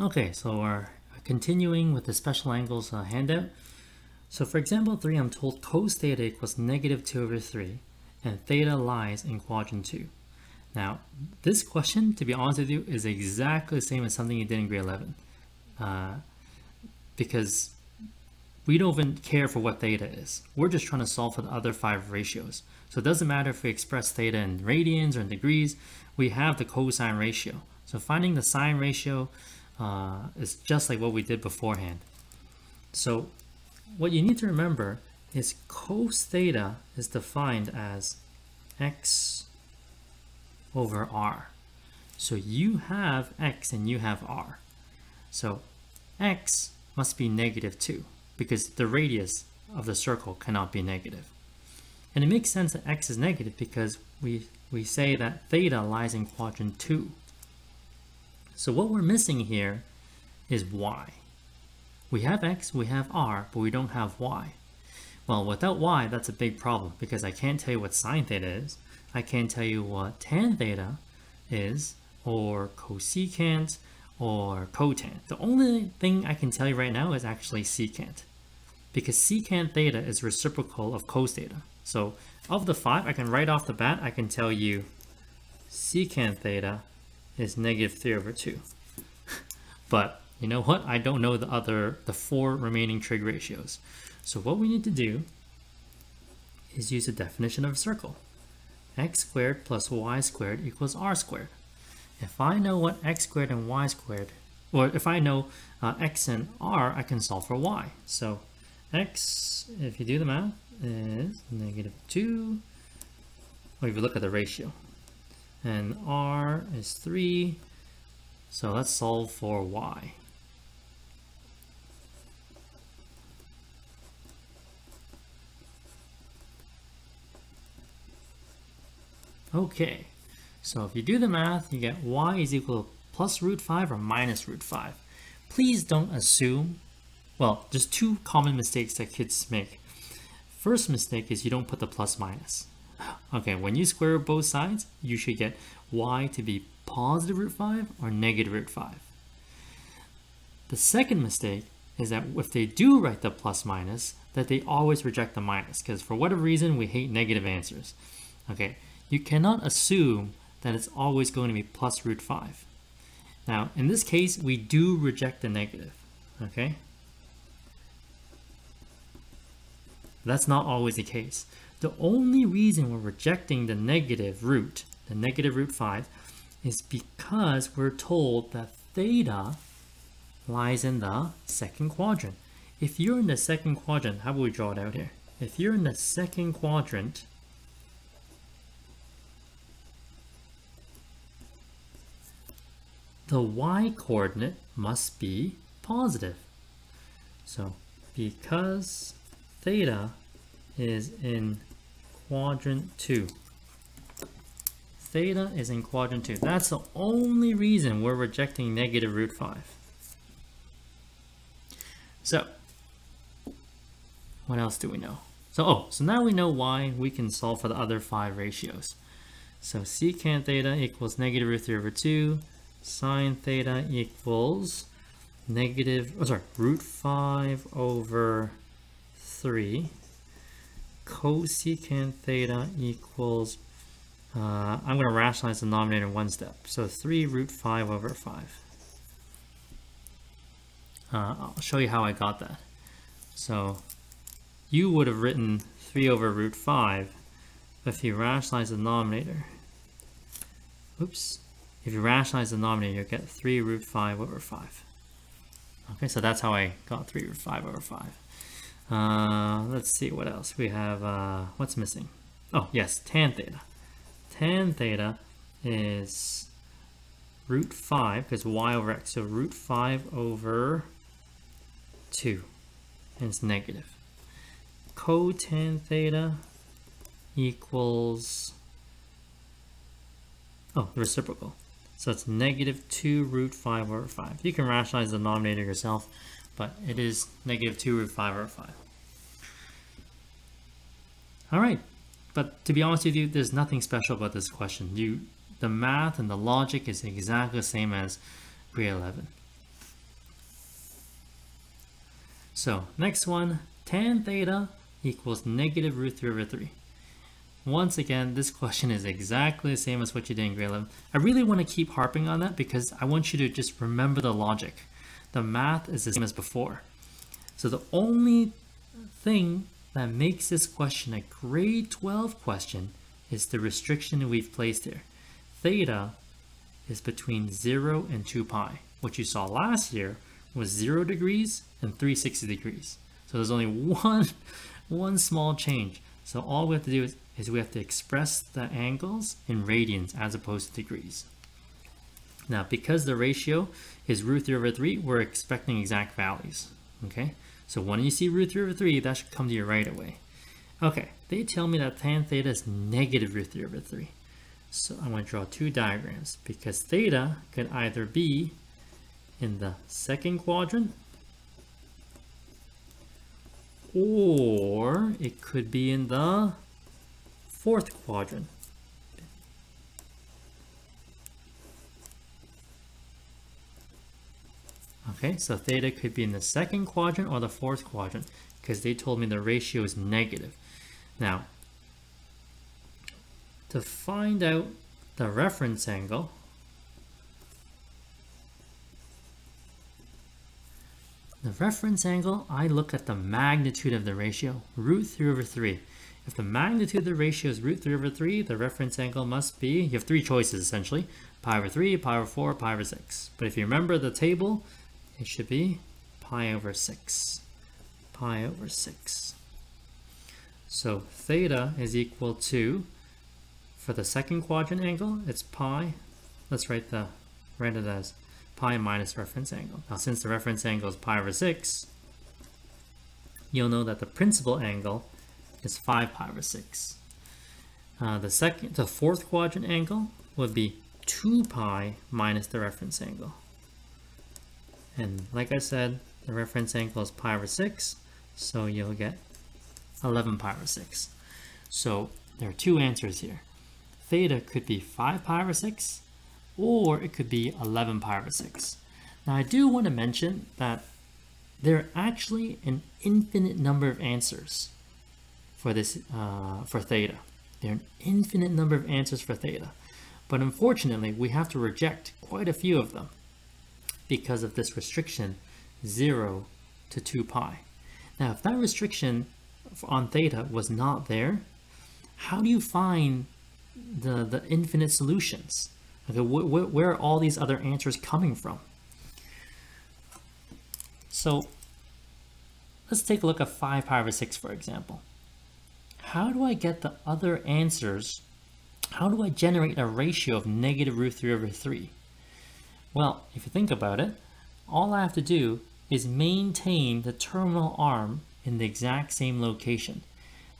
Okay, so we're continuing with the special angles uh, handout. So for example 3, I'm told cos theta equals negative 2 over 3, and theta lies in quadrant 2. Now, this question, to be honest with you, is exactly the same as something you did in grade 11. Uh, because we don't even care for what theta is. We're just trying to solve for the other five ratios. So it doesn't matter if we express theta in radians or in degrees, we have the cosine ratio. So finding the sine ratio uh, is just like what we did beforehand. So what you need to remember is cos theta is defined as x over r. So you have x and you have r. So x must be negative 2 because the radius of the circle cannot be negative. And it makes sense that x is negative because we, we say that theta lies in quadrant 2. So what we're missing here is y. We have x, we have r, but we don't have y. Well, without y, that's a big problem because I can't tell you what sine theta is. I can't tell you what tan theta is, or cosecant, or cotant. The only thing I can tell you right now is actually secant because secant theta is reciprocal of cos theta. So of the five, I can right off the bat, I can tell you secant theta is negative 3 over 2. but you know what? I don't know the other, the four remaining trig ratios. So what we need to do is use the definition of a circle. x squared plus y squared equals r squared. If I know what x squared and y squared, or if I know uh, x and r, I can solve for y. So x, if you do the math, is negative 2, or if you look at the ratio, and r is 3. So let's solve for y. Okay, so if you do the math, you get y is equal to plus root 5 or minus root 5. Please don't assume, well, there's two common mistakes that kids make. First mistake is you don't put the plus minus. Okay, when you square both sides, you should get y to be positive root 5 or negative root 5. The second mistake is that if they do write the plus minus, that they always reject the minus, because for whatever reason, we hate negative answers. Okay, you cannot assume that it's always going to be plus root 5. Now, in this case, we do reject the negative, okay? That's not always the case. The only reason we're rejecting the negative root, the negative root 5, is because we're told that theta lies in the second quadrant. If you're in the second quadrant, how will we draw it out here? If you're in the second quadrant, the y-coordinate must be positive. So because theta is in quadrant 2. Theta is in quadrant 2. That's the only reason we're rejecting negative root 5. So, what else do we know? So, oh, so now we know why we can solve for the other five ratios. So secant theta equals negative root 3 over 2. Sine theta equals negative, oh sorry, root 5 over 3 cosecant theta equals, uh, I'm going to rationalize the denominator one step. So 3 root 5 over 5. Uh, I'll show you how I got that. So you would have written 3 over root 5 if you rationalize the denominator. Oops. If you rationalize the denominator, you'll get 3 root 5 over 5. Okay, so that's how I got 3 root 5 over 5. Uh, let's see what else we have. Uh, what's missing? Oh, yes, tan theta. Tan theta is root 5, because y over x, so root 5 over 2, and it's negative. Cotan theta equals, oh, the reciprocal. So it's negative 2 root 5 over 5. You can rationalize the denominator yourself but it is negative 2 root 5 over 5. Alright, but to be honest with you, there's nothing special about this question. You, The math and the logic is exactly the same as grade 11. So next one, tan theta equals negative root 3 over 3. Once again, this question is exactly the same as what you did in grade 11. I really want to keep harping on that because I want you to just remember the logic. The math is the same as before. So the only thing that makes this question a grade 12 question is the restriction we've placed here. Theta is between 0 and 2 pi. What you saw last year was 0 degrees and 360 degrees. So there's only one, one small change. So all we have to do is, is we have to express the angles in radians as opposed to degrees. Now, because the ratio is root 3 over 3, we're expecting exact values, okay? So when you see root 3 over 3, that should come to you right away. Okay, they tell me that tan theta is negative root 3 over 3. So I'm going to draw two diagrams because theta could either be in the second quadrant or it could be in the fourth quadrant. Okay, so theta could be in the second quadrant or the fourth quadrant because they told me the ratio is negative. Now, to find out the reference angle, the reference angle, I look at the magnitude of the ratio, root 3 over 3. If the magnitude of the ratio is root 3 over 3, the reference angle must be, you have three choices essentially, pi over 3, pi over 4, pi over 6. But if you remember the table, it should be pi over 6. Pi over 6. So theta is equal to, for the second quadrant angle, it's pi. Let's write the write it as pi minus reference angle. Now since the reference angle is pi over 6, you'll know that the principal angle is 5 pi over 6. Uh, the second, the fourth quadrant angle would be 2 pi minus the reference angle. And like I said, the reference angle is pi over 6, so you'll get 11 pi over 6. So there are two answers here. Theta could be 5 pi over 6, or it could be 11 pi over 6. Now I do want to mention that there are actually an infinite number of answers for this uh, for theta. There are an infinite number of answers for theta, but unfortunately we have to reject quite a few of them because of this restriction 0 to 2 pi. Now if that restriction on theta was not there, how do you find the, the infinite solutions? Okay, wh wh where are all these other answers coming from? So let's take a look at 5 pi over 6, for example. How do I get the other answers? How do I generate a ratio of negative root 3 over 3? Well, if you think about it, all I have to do is maintain the terminal arm in the exact same location.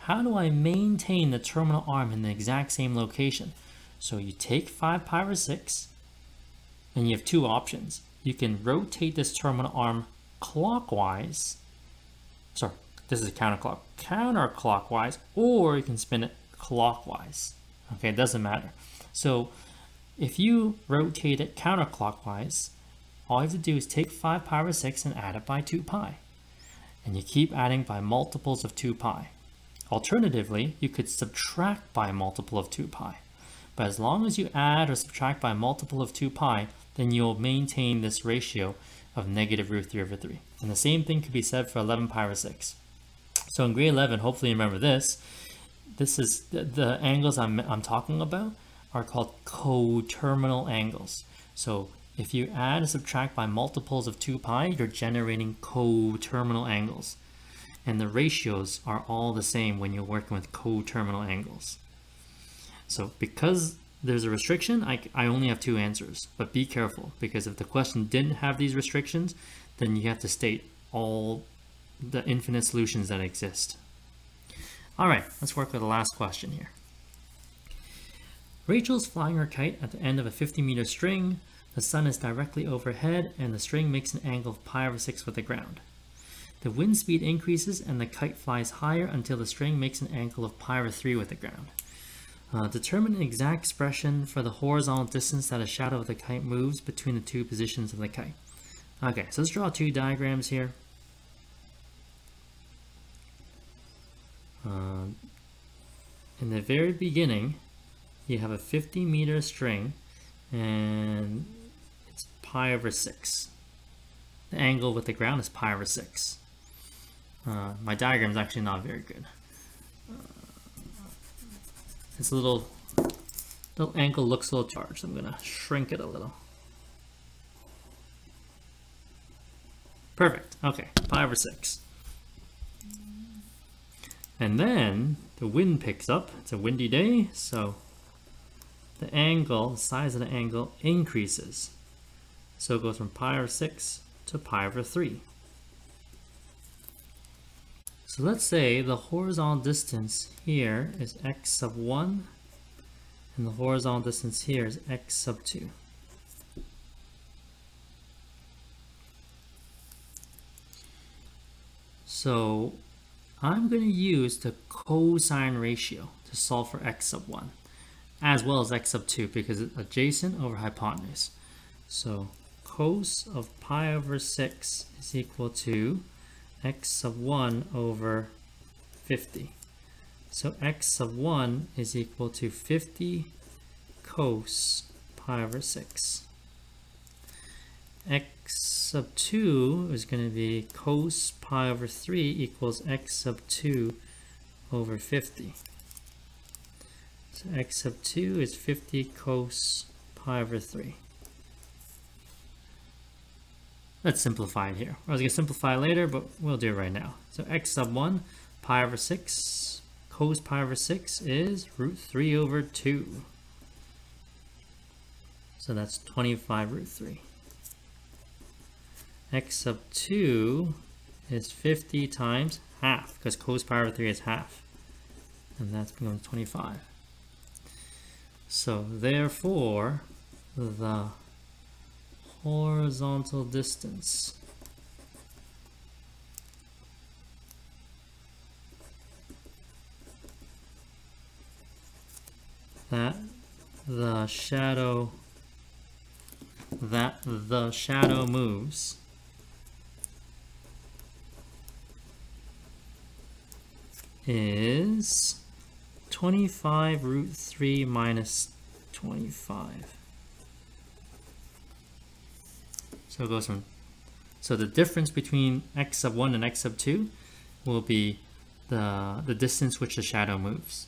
How do I maintain the terminal arm in the exact same location? So you take 5 pi over 6, and you have two options. You can rotate this terminal arm clockwise, sorry, this is counterclock, counterclockwise, or you can spin it clockwise. Okay, it doesn't matter. So if you rotate it counterclockwise, all you have to do is take 5 pi over 6 and add it by 2 pi. And you keep adding by multiples of 2 pi. Alternatively, you could subtract by a multiple of 2 pi. But as long as you add or subtract by a multiple of 2 pi, then you'll maintain this ratio of negative root 3 over 3. And the same thing could be said for 11 pi over 6. So in grade 11, hopefully you remember this. This is the, the angles I'm, I'm talking about are called coterminal angles. So if you add and subtract by multiples of 2 pi, you're generating coterminal angles. And the ratios are all the same when you're working with coterminal angles. So because there's a restriction, I, I only have two answers. But be careful, because if the question didn't have these restrictions, then you have to state all the infinite solutions that exist. All right, let's work with the last question here. Rachel's flying her kite at the end of a 50 meter string. The sun is directly overhead and the string makes an angle of pi over 6 with the ground. The wind speed increases and the kite flies higher until the string makes an angle of pi over 3 with the ground. Uh, determine an exact expression for the horizontal distance that a shadow of the kite moves between the two positions of the kite. Okay, so let's draw two diagrams here. Um, in the very beginning, you have a 50 meter string and it's pi over 6. The angle with the ground is pi over 6. Uh, my diagram is actually not very good. Uh, it's a little, little angle looks a little charged. I'm going to shrink it a little. Perfect. Okay, pi over 6. And then the wind picks up. It's a windy day, so the angle, the size of the angle increases. So it goes from pi over 6 to pi over 3. So let's say the horizontal distance here is x sub 1 and the horizontal distance here is x sub 2. So I'm going to use the cosine ratio to solve for x sub 1 as well as x sub 2 because it's adjacent over hypotenuse. So cos of pi over 6 is equal to x sub 1 over 50. So x sub 1 is equal to 50 cos pi over 6. x sub 2 is going to be cos pi over 3 equals x sub 2 over 50. So x sub 2 is 50 cos pi over 3. Let's simplify it here. I was going to simplify later, but we'll do it right now. So x sub 1, pi over 6, cos pi over 6 is root 3 over 2. So that's 25 root 3 x sub 2 is 50 times half, because cos pi over 3 is half. And that's to 25. So therefore, the horizontal distance that the shadow that the shadow moves is 25 root 3 minus 25. So it goes from, so the difference between x sub 1 and x sub 2 will be the, the distance which the shadow moves.